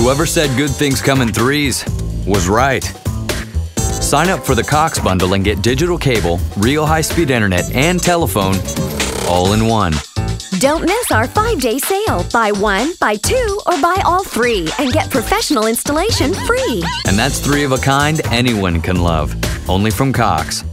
Whoever said good things come in threes was right. Sign up for the Cox bundle and get digital cable, real high speed internet, and telephone all in one. Don't miss our five day sale. Buy one, buy two, or buy all three and get professional installation free. And that's three of a kind anyone can love. Only from Cox.